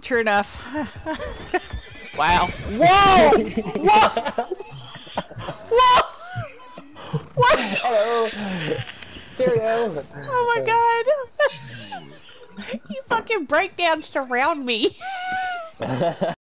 True enough. wow. Whoa! Whoa! Whoa! What? Hello. Oh my god. you fucking breakdanced around me.